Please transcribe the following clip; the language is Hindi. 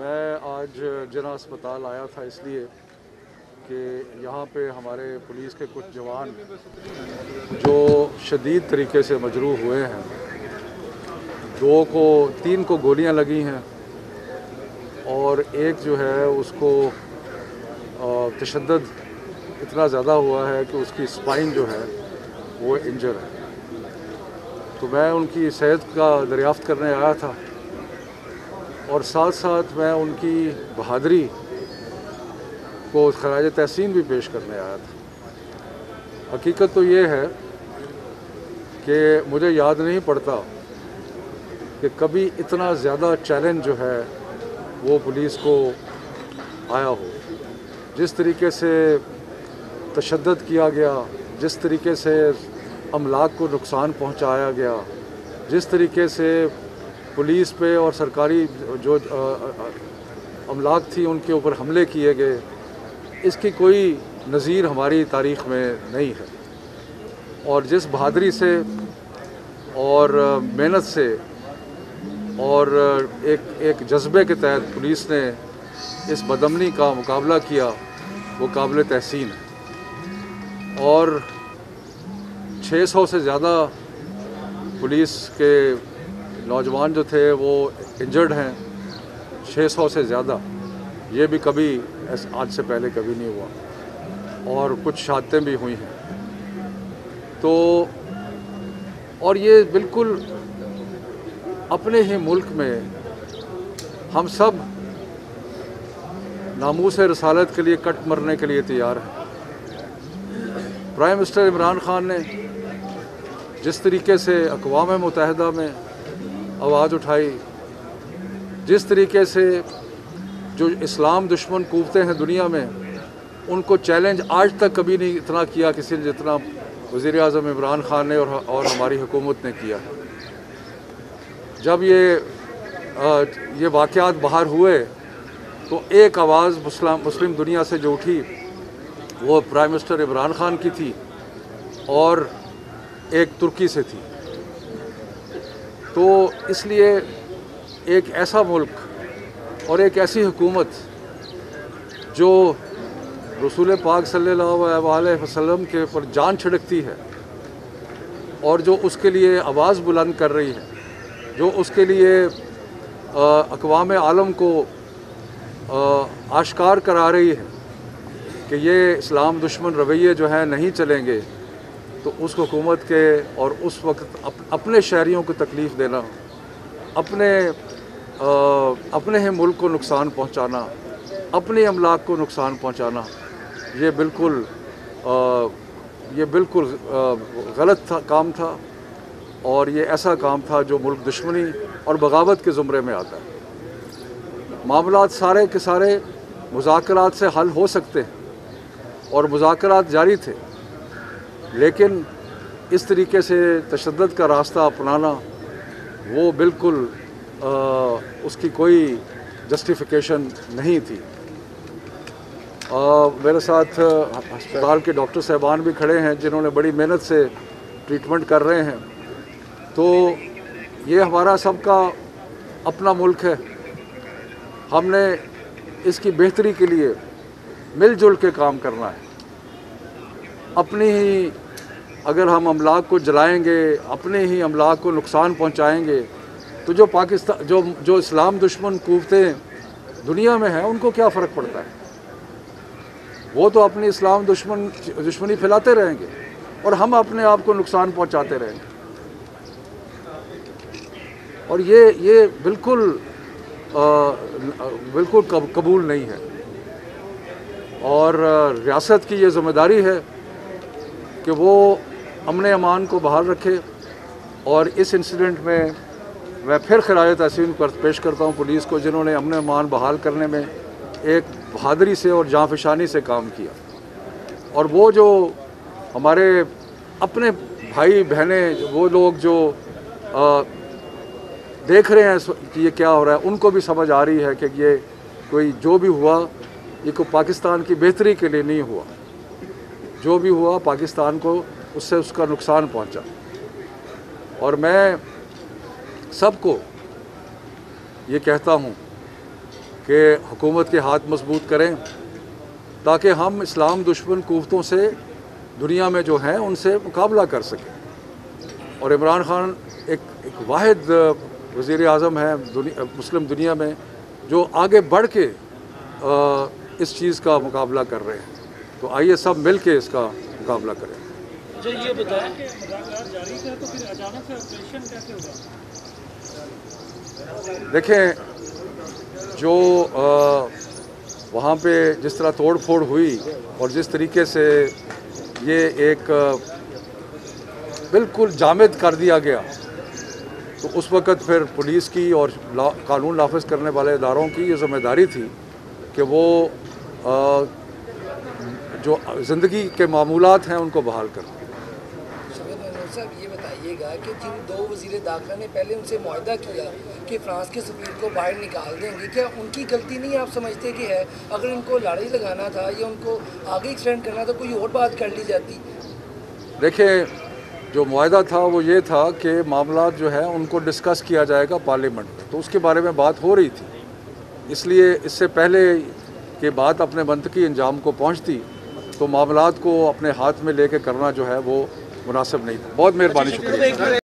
यहाँ अस्पताल आया था इसलिए कि यहाँ पे हमारे पुलिस के कुछ जवान जो शदीद तरीके से मजरूह हुए हैं। दो को, तीन को गोलियाँ लगी हैं और एक जो है उसको तशद इतना ज़्यादा हुआ है कि उसकी स्पाइन जो है वो इंजर है। तो मैं उनकी सेहत का दरियाफ़त करने आया था। और साथ साथ मैं उनकी बहादरी को खराज तहसीन भी पेश करने आया था। हकीकत तो ये है कि मुझे याद नहीं पड़ता कि कभी इतना ज़्यादा चैलेंज जो है वो पुलिस को आया हो। जिस तरीके से तशद किया गया, जिस तरीके से अमलाक को नुकसान पहुँचाया गया, जिस तरीके से पुलिस पे और सरकारी जो अमलाक थी, उनके ऊपर हमले किए गए। इसकी कोई नज़ीर हमारी तारीख़ में नहीं है। और जिस बहादरी से और मेहनत से और एक एक जज्बे के तहत पुलिस ने इस बदमनी का मुकाबला किया, वो काबिल तहसीन है। और 600 से ज़्यादा पुलिस के नौजवान जो थे, वो इंजर्ड हैं 600 से ज़्यादा। ये भी कभी आज से पहले कभी नहीं हुआ। और कुछ शहादतें भी हुई हैं। तो और ये बिल्कुल अपने ही मुल्क में हम सब नामूस रसालत के लिए, कट मरने के लिए तैयार हैं। प्राइम मिनिस्टर इमरान खान ने जिस तरीके से अकवा मुतहदा में आवाज़ उठाई। जिस तरीके से जो इस्लाम दुश्मन कूदते हैं दुनिया में उनको चैलेंज आज तक कभी नहीं इतना किया किसी ने जितना वज़ी अजम इमरान खान ने और, और हमारी हुकूमत ने किया। जब ये आ, ये वाक़ात बाहर हुए तो एक आवाज़ मुस्लिम मुस्लिम दुनिया से जो उठी वो प्राइम मिनिस्टर इमरान खान की थी और एक तुर्की से थी। तो इसलिए एक ऐसा मुल्क और एक ऐसी हुकूमत जो रसूल पाक सल्लल्लाहु अलैहि वसल्लम के ऊपर जान छिड़कती है और जो उसके लिए आवाज़ बुलंद कर रही है, जो उसके लिए अकवाम आलम को आश्कार करा रही है कि ये इस्लाम दुश्मन रवैये जो हैं नहीं चलेंगे। तो उस हुकूमत के और उस वक्त अप, अपने शहरीों को तकलीफ़ देना अपने आ, अपने ही मुल्क को नुकसान पहुंचाना अपने अमलाक को नुकसान पहुंचाना ये बिल्कुल आ, ये बिल्कुल गलत था काम था और ये ऐसा काम था जो मुल्क दुश्मनी और बगावत के ज़ुमरे में आता है। मामला सारे के सारे मुजाकरात से हल हो सकते हैं और मुजाकरात जारी थे। लेकिन इस तरीके से तशद का रास्ता अपनाना वो बिल्कुल आ, उसकी कोई जस्टिफिकेशन नहीं थी। आ, मेरे साथ अस्पताल के डॉक्टर साहबान भी खड़े हैं जिन्होंने बड़ी मेहनत से ट्रीटमेंट कर रहे हैं। तो ये हमारा सबका अपना मुल्क है। हमने इसकी बेहतरी के लिए मिलजुल के काम करना है। अपनी ही अगर हम अमलाक को जलाएँगे अपने ही अमलाक को नुकसान पहुंचाएँगे तो जो पाकिस्तान जो जो इस्लाम दुश्मन कूदते दुनिया में हैं उनको क्या फ़र्क पड़ता है? वो तो अपनी इस्लाम दुश्मन दुश्मनी फैलाते रहेंगे और हम अपने आप को नुकसान पहुंचाते रहेंगे। और ये ये बिल्कुल आ, बिल्कुल कब, कबूल नहीं है। और रियासत की ये ज़िम्मेदारी है कि वो अमन अमान को बहाल रखे और इस इंसिडेंट में मैं फिर खराज तहसीन पर पेश करता हूँ पुलिस को जिन्होंने अमन अमान बहाल करने में एक बहादरी से और जाँफशानी से काम किया। और वो जो हमारे अपने भाई बहनें वो लोग जो आ, देख रहे हैं कि ये क्या हो रहा है उनको भी समझ आ रही है कि ये कोई जो भी हुआ ये को पाकिस्तान की बेहतरी के लिए नहीं हुआ। जो भी हुआ पाकिस्तान को उससे उसका नुकसान पहुँचा। और मैं सबको ये कहता हूँ कि हुकूमत के हाथ मज़बूत करें ताकि हम इस्लाम दुश्मन कुवतों से दुनिया में जो हैं उनसे मुकाबला कर सकें। और इमरान खान एक एक वाहिद वज़ी अजम है दुनिया मुस्लिम दुनिया में जो आगे बढ़ के आ, इस चीज़ का मुकाबला कर रहे हैं। तो आइए सब मिल के इसका मुकाबला करें। मुझे ये बताएँ जारी तो फिर अचानक से ऑपरेशन कैसे हुआ देखें जो वहाँ पे जिस तरह तोड़ फोड़ हुई और जिस तरीके से ये एक बिल्कुल जामिद कर दिया गया तो उस वक़्त फिर पुलिस की और ला, कानून नाफज करने वाले इदारों की ये ज़िम्मेदारी थी कि वो आ, जो ज़िंदगी के मामूलत हैं उनको बहाल करें। मनोर साहब ये बताइएगा कि जिन दो वज़ीर दाखिला ने पहले उनसे मुआहदा किया कि फ्रांस के सफीर को बाहर निकाल देंगे, क्या उनकी गलती नहीं आप समझते कि है? अगर उनको लड़ाई लगाना था या उनको आगे एक्सटेंड करना था कोई और बात कर ली जाती। देखें जो मुआदा था, वो ये था कि मामला जो है, उनको डिस्कस किया जाएगा पार्लियामेंट में। तो उसके बारे में बात हो रही थी। इसलिए इससे पहले कि बात अपने मंतकी अंजाम को पहुँचती तो मामला को अपने हाथ में लेके करना जो है, वो मुनासिब नहीं था। बहुत मेहरबानी शुक्रिया।